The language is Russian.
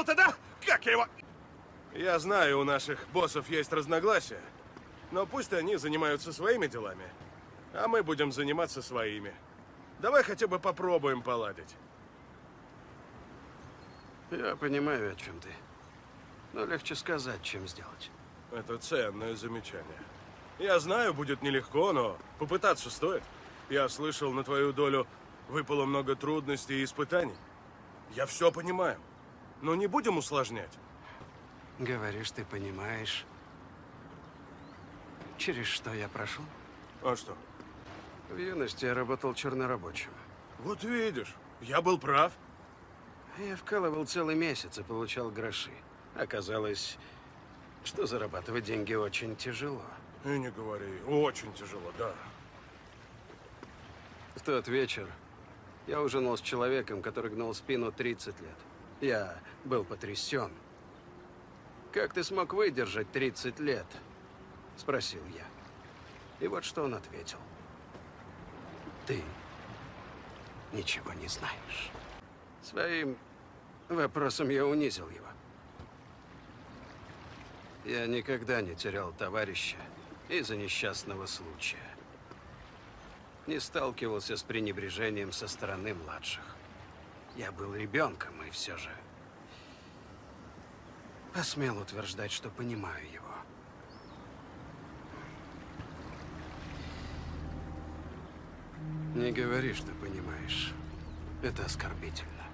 Забыл-то, да? Как я его... Я знаю, у наших боссов есть разногласия. Но пусть они занимаются своими делами, а мы будем заниматься своими. Давай хотя бы попробуем поладить. Я понимаю, о чем ты. Но легче сказать, чем сделать. Это ценное замечание. Я знаю, будет нелегко, но попытаться стоит. Я слышал, на твою долю выпало много трудностей и испытаний. Я все понимаю. Но не будем усложнять. Говоришь, ты понимаешь, через что я прошел? А что? В юности я работал чернорабочим. Вот видишь, я был прав. Я вкалывал целый месяц и получал гроши. Оказалось, что зарабатывать деньги очень тяжело. И не говори, очень тяжело, да. В тот вечер я ужинал с человеком, который гнал спину 30 лет. Я был потрясен. «Как ты смог выдержать 30 лет?» – спросил я. И вот что он ответил. «Ты ничего не знаешь». Своим вопросом я унизил его. Я никогда не терял товарища из-за несчастного случая. Не сталкивался с пренебрежением со стороны младших. Я был ребенком, и все же посмел утверждать, что понимаю его. Не говори, что понимаешь. Это оскорбительно.